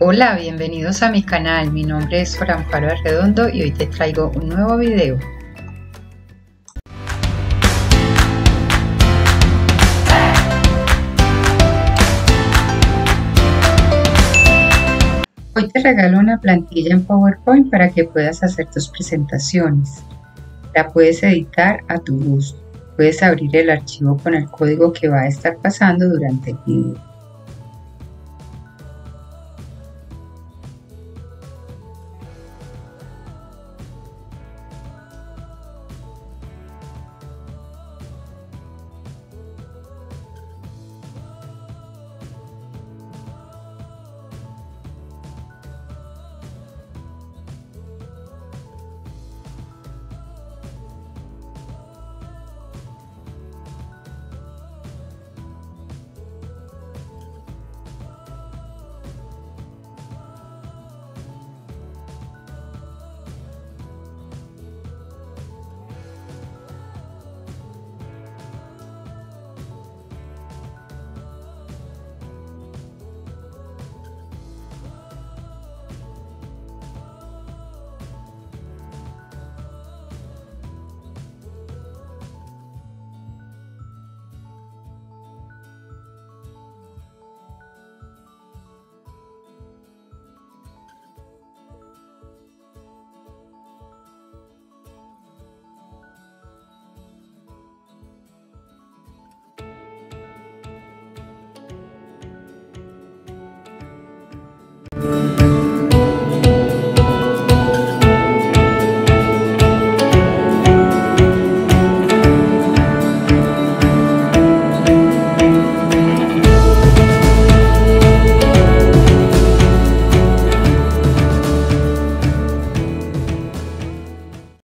Hola, bienvenidos a mi canal. Mi nombre es Sor Amparo Arredondo y hoy te traigo un nuevo video. Hoy te regalo una plantilla en PowerPoint para que puedas hacer tus presentaciones. La puedes editar a tu gusto. Puedes abrir el archivo con el código que va a estar pasando durante el video.